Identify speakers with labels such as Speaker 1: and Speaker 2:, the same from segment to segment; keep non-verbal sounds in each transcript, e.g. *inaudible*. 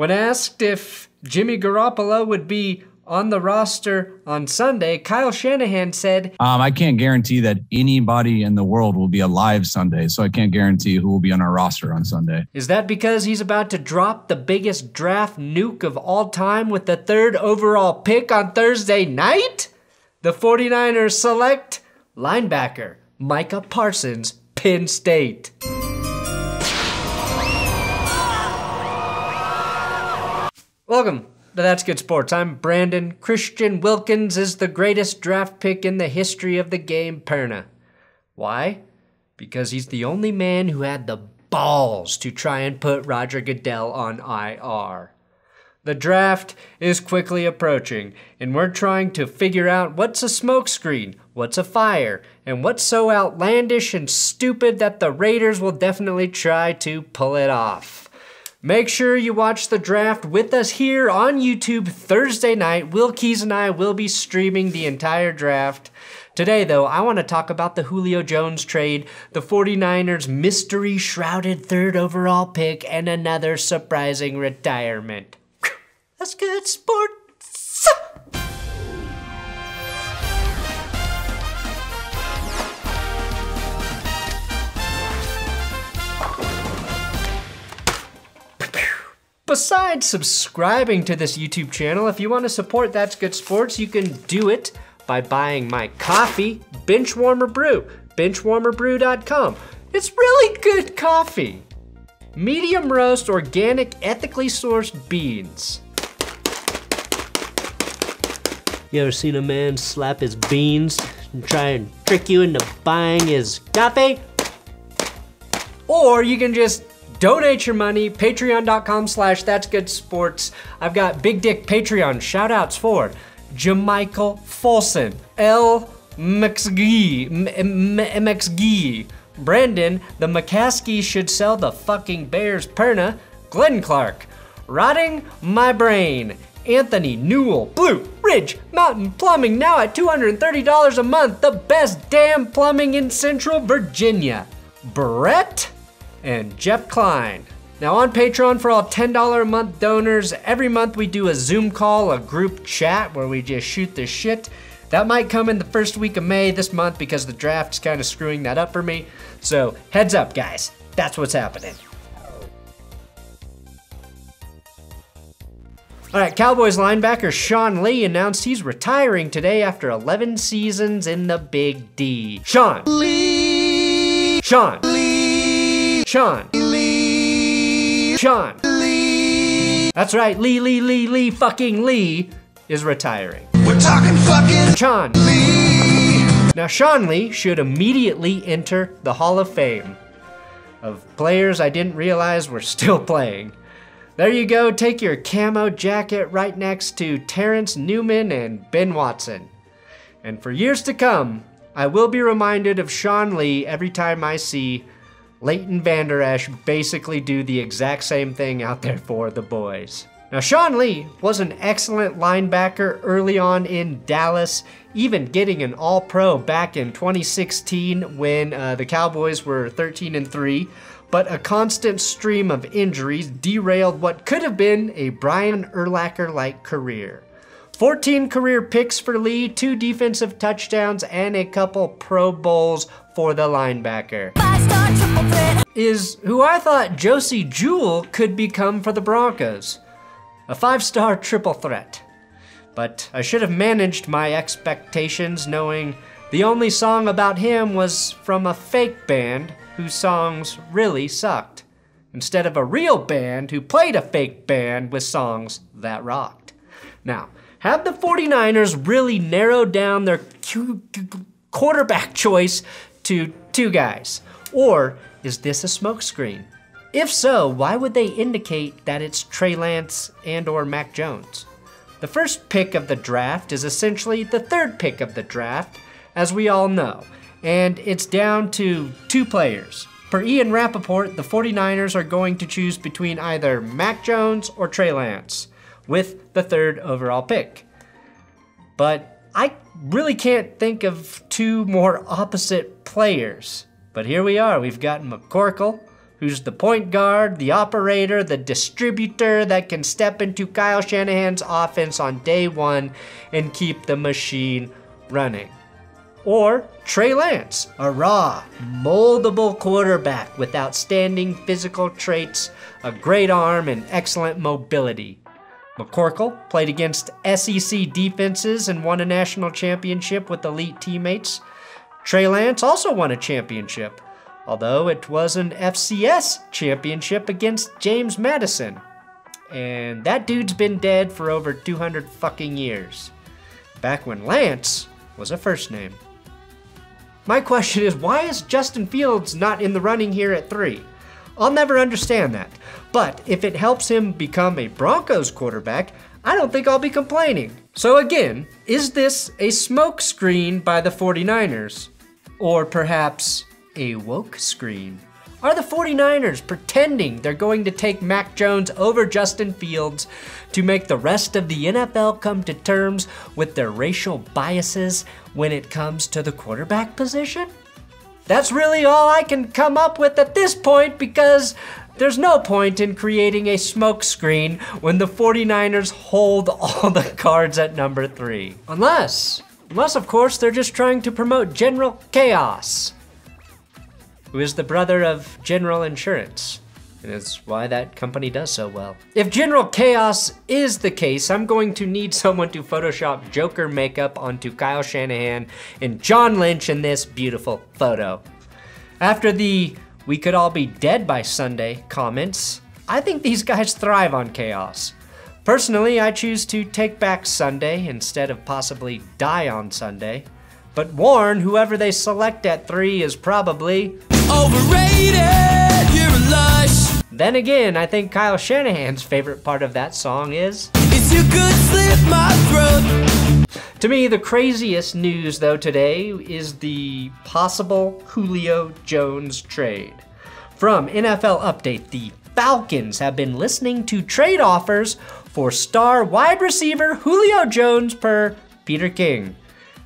Speaker 1: When asked if Jimmy Garoppolo would be on the roster on Sunday, Kyle Shanahan said,
Speaker 2: Um, I can't guarantee that anybody in the world will be alive Sunday, so I can't guarantee who will be on our roster on Sunday.
Speaker 1: Is that because he's about to drop the biggest draft nuke of all time with the third overall pick on Thursday night? The 49ers select linebacker Micah Parsons, Penn State. Welcome to That's Good Sports. I'm Brandon. Christian Wilkins is the greatest draft pick in the history of the game, Perna. Why? Because he's the only man who had the balls to try and put Roger Goodell on IR. The draft is quickly approaching, and we're trying to figure out what's a smokescreen, what's a fire, and what's so outlandish and stupid that the Raiders will definitely try to pull it off. Make sure you watch the draft with us here on YouTube Thursday night. Will Keys and I will be streaming the entire draft. Today, though, I want to talk about the Julio Jones trade, the 49ers' mystery shrouded third overall pick, and another surprising retirement. That's good sports. Besides subscribing to this YouTube channel, if you want to support That's Good Sports, you can do it by buying my coffee, Benchwarmer Brew, benchwarmerbrew.com. It's really good coffee. Medium roast, organic, ethically sourced beans. You ever seen a man slap his beans and try and trick you into buying his coffee? Or you can just donate your money, patreon.com slash that's good sports. I've got big dick Patreon shout outs for Jamichael Folson, L. McGee, MXGee, Brandon, the McCaskey should sell the fucking Bears Perna, Glenn Clark, Rotting My Brain, Anthony Newell, Blue Ridge Mountain Plumbing, now at $230 a month, the best damn plumbing in Central Virginia. Brett and Jeff Klein. Now on Patreon for all $10 a month donors, every month we do a Zoom call, a group chat where we just shoot the shit. That might come in the first week of May this month because the draft's kind of screwing that up for me. So heads up guys, that's what's happening. All right, Cowboys linebacker Sean Lee announced he's retiring today after 11 seasons in the Big D. Sean. Lee. Sean. Sean. Lee. Sean. Lee. That's right, Lee, Lee, Lee, Lee, fucking Lee is retiring.
Speaker 3: We're talking fucking
Speaker 1: Sean.
Speaker 3: Lee.
Speaker 1: Now, Sean Lee should immediately enter the Hall of Fame of players I didn't realize were still *laughs* playing. There you go, take your camo jacket right next to Terrence Newman and Ben Watson. And for years to come, I will be reminded of Sean Lee every time I see Leighton Vander Esch basically do the exact same thing out there for the boys. Now, Sean Lee was an excellent linebacker early on in Dallas, even getting an All Pro back in 2016 when uh, the Cowboys were 13 and 3. But a constant stream of injuries derailed what could have been a Brian Urlacher like career. 14 career picks for Lee, two defensive touchdowns, and a couple Pro Bowls for the linebacker. Is who I thought Josey Jewell could become for the Broncos a five star triple threat. But I should have managed my expectations knowing the only song about him was from a fake band whose songs really sucked, instead of a real band who played a fake band with songs that rocked. Now, have the 49ers really narrowed down their quarterback *laughs* choice to two guys? Or is this a smokescreen? If so, why would they indicate that it's Trey Lance and or Mac Jones? The first pick of the draft is essentially the third pick of the draft, as we all know, and it's down to two players. Per Ian Rapoport, the 49ers are going to choose between either Mac Jones or Trey Lance, with the third overall pick. But I really can't think of two more opposite players. But here we are, we've got McCorkle, who's the point guard, the operator, the distributor that can step into Kyle Shanahan's offense on day one and keep the machine running. Or Trey Lance, a raw, moldable quarterback with outstanding physical traits, a great arm, and excellent mobility. McCorkle played against SEC defenses and won a national championship with elite teammates. Trey Lance also won a championship, although it was an FCS championship against James Madison. And that dude's been dead for over 200 fucking years. Back when Lance was a first name. My question is why is Justin Fields not in the running here at three? I'll never understand that. But if it helps him become a Broncos quarterback, I don't think I'll be complaining. So again, is this a smokescreen by the 49ers? Or perhaps a woke screen? Are the 49ers pretending they're going to take Mac Jones over Justin Fields to make the rest of the NFL come to terms with their racial biases when it comes to the quarterback position? That's really all I can come up with at this point because there's no point in creating a smokescreen when the 49ers hold all the cards at number three. Unless, unless of course they're just trying to promote General Chaos, who is the brother of General Insurance. And it's why that company does so well. If General Chaos is the case, I'm going to need someone to Photoshop Joker makeup onto Kyle Shanahan and John Lynch in this beautiful photo. After the we could all be dead by Sunday comments, I think these guys thrive on chaos. Personally, I choose to take back Sunday instead of possibly die on Sunday. But warn whoever they select at 3 is probably
Speaker 4: Overrated, you're a lush.
Speaker 1: Then again, I think Kyle Shanahan's favorite part of that song is.
Speaker 4: It's your good slip my throat.
Speaker 1: To me, the craziest news though today is the possible Julio Jones trade. From NFL Update, the Falcons have been listening to trade offers for star wide receiver Julio Jones per Peter King.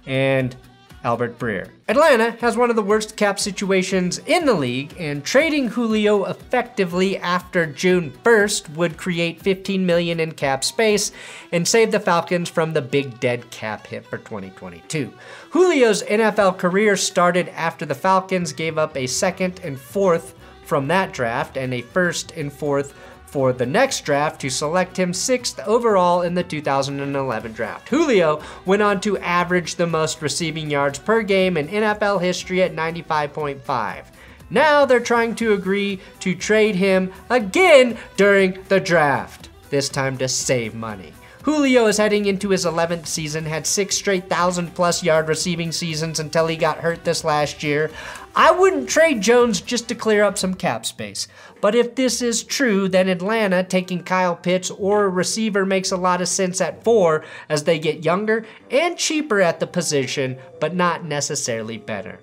Speaker 1: And Albert Breer. Atlanta has one of the worst cap situations in the league, and trading Julio effectively after June 1st would create 15 million in cap space and save the Falcons from the big dead cap hit for 2022. Julio's NFL career started after the Falcons gave up a second and fourth from that draft and a first and fourth for the next draft to select him sixth overall in the 2011 draft. Julio went on to average the most receiving yards per game in NFL history at 95.5. Now they're trying to agree to trade him again during the draft, this time to save money. Julio is heading into his 11th season, had six straight thousand plus yard receiving seasons until he got hurt this last year. I wouldn't trade Jones just to clear up some cap space. But if this is true, then Atlanta taking Kyle Pitts or a receiver makes a lot of sense at four as they get younger and cheaper at the position, but not necessarily better.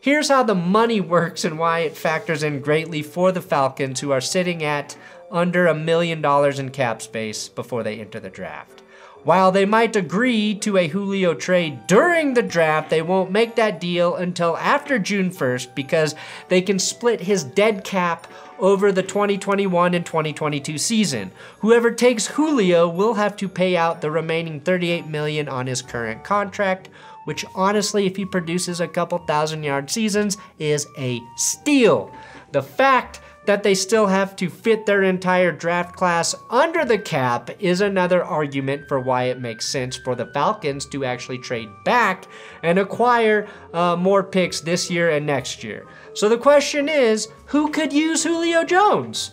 Speaker 1: Here's how the money works and why it factors in greatly for the Falcons, who are sitting at under a million dollars in cap space before they enter the draft. While they might agree to a Julio trade during the draft, they won't make that deal until after June 1st because they can split his dead cap over the 2021 and 2022 season. Whoever takes Julio will have to pay out the remaining 38 million on his current contract, which honestly, if he produces a couple thousand yard seasons, is a steal. The fact that they still have to fit their entire draft class under the cap is another argument for why it makes sense for the Falcons to actually trade back and acquire uh, more picks this year and next year. So the question is, who could use Julio Jones?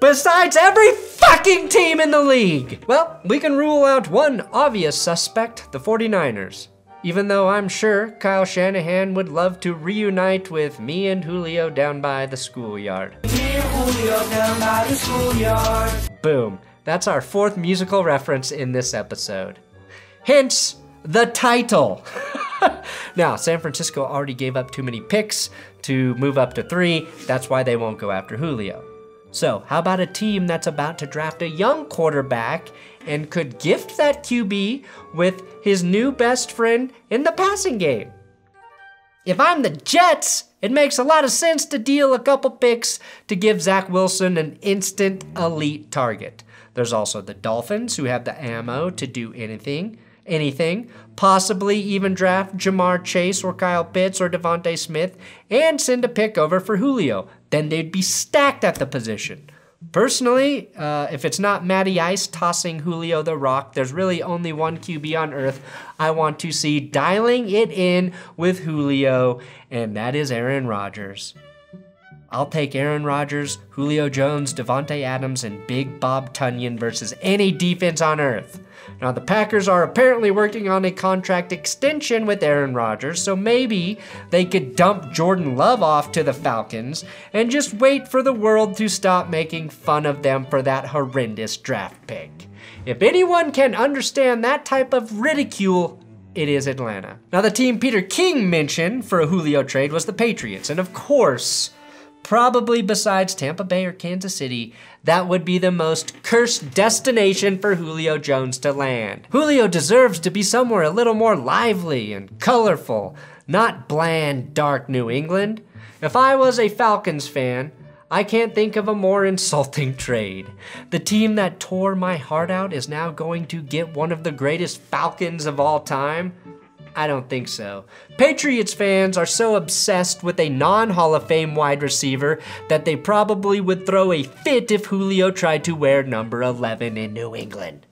Speaker 1: Besides every fucking team in the league! Well, we can rule out one obvious suspect, the 49ers. Even though I'm sure Kyle Shanahan would love to reunite with me and Julio down by the schoolyard. Boom. That's our fourth musical reference in this episode. Hence, the title. *laughs* now, San Francisco already gave up too many picks to move up to three. That's why they won't go after Julio. So, how about a team that's about to draft a young quarterback and could gift that QB with his new best friend in the passing game? If I'm the Jets, It makes a lot of sense to deal a couple picks to give Zach Wilson an instant elite target. There's also the Dolphins who have the ammo to do anything, anything, possibly even draft Ja'Marr Chase or Kyle Pitts or DeVonta Smith and send a pick over for Julio. Then they'd be stacked at the position. Personally, uh, if it's not Matty Ice tossing Julio the rock, there's really only one QB on earth I want to see dialing it in with Julio, and that is Aaron Rodgers. I'll take Aaron Rodgers, Julio Jones, Davante Adams, and Big Bob Tonyan versus any defense on earth. Now, the Packers are apparently working on a contract extension with Aaron Rodgers, so maybe they could dump Jordan Love off to the Falcons and just wait for the world to stop making fun of them for that horrendous draft pick. If anyone can understand that type of ridicule, it is Atlanta. Now, the team Peter King mentioned for a Julio trade was the Patriots, and of course, probably besides Tampa Bay or Kansas City, that would be the most cursed destination for Julio Jones to land. Julio deserves to be somewhere a little more lively and colorful, not bland, dark New England. If I was a Falcons fan, I can't think of a more insulting *laughs* trade. The team that tore my heart out is now going to get one of the greatest Falcons of all time. I don't think so. Patriots fans are so obsessed with a non Hall of Fame wide receiver that they probably would throw a fit if Julio tried to wear number 11 in New England.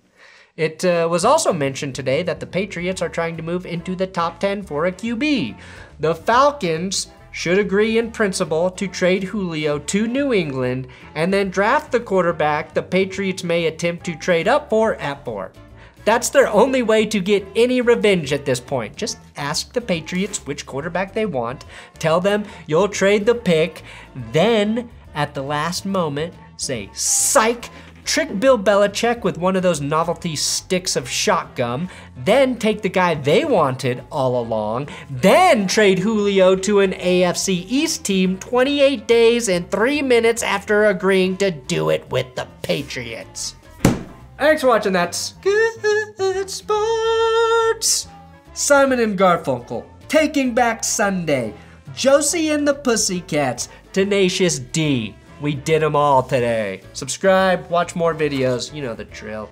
Speaker 1: It uh, was also mentioned today that the Patriots are trying to move into the top 10 for a QB. The Falcons should agree in principle to trade Julio to New England and then draft the quarterback the Patriots may attempt to trade up for at 4. That's their only way to get any revenge at this point. Just ask the Patriots which quarterback they want, tell them you'll trade the pick, then at the last moment, say, psych, trick Bill Belichick with one of those novelty sticks of shot gum, then take the guy they wanted all along, then trade Julio to an AFC East team 28 days and 3 minutes after agreeing to do it with the Patriots. Thanks for watching That's Good Sports. Simon and Garfunkel, Taking Back Sunday, Josie and the Pussycats, Tenacious D. We did them all today. Subscribe, watch more videos, you know the drill.